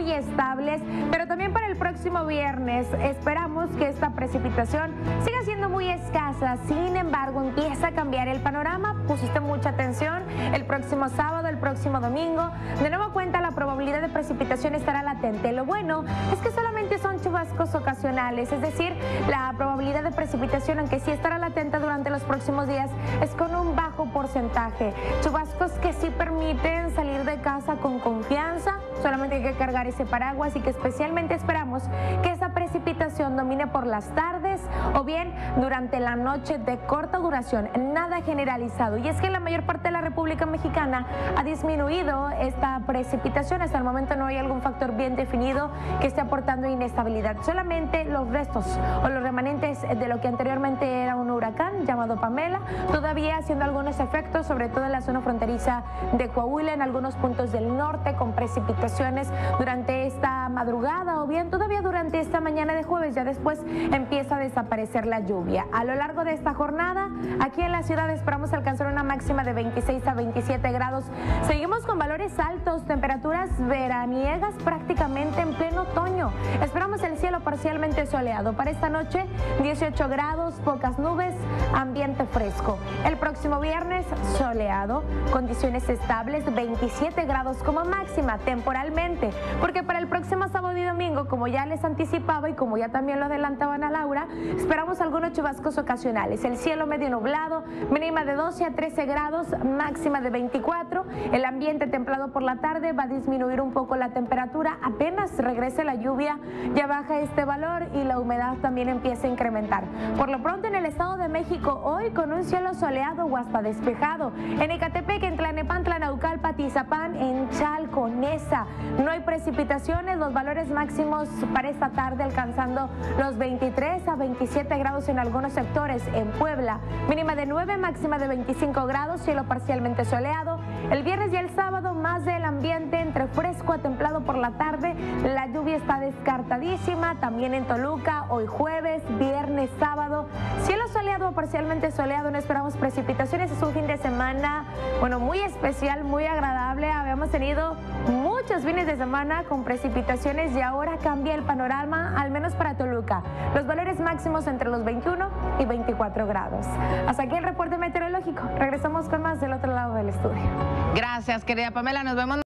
muy estables, pero también para el próximo viernes esperamos que esta precipitación siga siendo muy escasa. Sin embargo, empieza a cambiar el panorama. Pusiste mucha atención el próximo sábado, el próximo domingo. De nuevo cuenta, la probabilidad de precipitación estará latente. Lo bueno es que solamente son chubascos ocasionales, es decir, la probabilidad de precipitación, aunque sí estará latente durante los próximos días, es con un bajo porcentaje. Chubascos que sí permiten salir de casa con confianza, solamente hay que cargar ese paraguas y que especialmente esperamos que esa precipitación domine por las tardes o bien durante la noche de corta duración, nada generalizado. Y es que la mayor parte de la República Mexicana ha disminuido esta precipitación, hasta el momento no hay algún factor bien definido que esté aportando inestabilidad, solamente los restos o los remanentes de lo que anteriormente era un huracán llamado Pamela, todavía haciendo algunos efectos, sobre todo en la zona fronteriza de Coahuila, en algunos puntos del norte, con precipitaciones durante esta madrugada o bien todavía durante esta mañana de jueves, ya después empieza a desaparecer la lluvia. A lo largo de esta jornada, aquí en la ciudad esperamos alcanzar una máxima de 26 a 27 grados. Seguimos con valores altos, temperaturas veraniegas prácticamente en pleno otoño. Parcialmente soleado. Para esta noche, 18 grados, pocas nubes, ambiente fresco. El próximo viernes, soleado, condiciones estables, 27 grados como máxima temporalmente, porque para el próximo sábado y domingo, como ya les anticipaba y como ya también lo adelantaban a Laura, esperamos algunos chubascos ocasionales. El cielo medio nublado, mínima de 12 a 13 grados, máxima de 24. El ambiente templado por la tarde va a disminuir un poco la temperatura. Apenas regrese la lluvia, ya baja este valor y la humedad también empieza a incrementar. Por lo pronto en el Estado de México, hoy con un cielo soleado o hasta despejado. En Ecatepec, en Tlanepantla, Naucalpa, Tizapán, en Chalconesa. No hay precipitaciones, los valores máximos para esta tarde alcanzando los 23 a 27 grados en algunos sectores. En Puebla, mínima de 9, máxima de 25 grados, cielo parcialmente soleado. El viernes y el sábado más del ambiente entre fresco a templado por la tarde. La lluvia está descartadísima. También en Toluca, hoy jueves, viernes, sábado. Cielo soleado o parcialmente soleado. No esperamos precipitaciones. Es un fin de semana, bueno, muy especial, muy agradable. Habíamos tenido muchos fines de semana con precipitaciones y ahora cambia el panorama, al menos para Toluca. Los valores máximos entre los 21 y 24 grados. Hasta aquí el reporte meteorológico. Regresamos con más del otro lado del estudio. Gracias, querida Pamela. Nos vemos.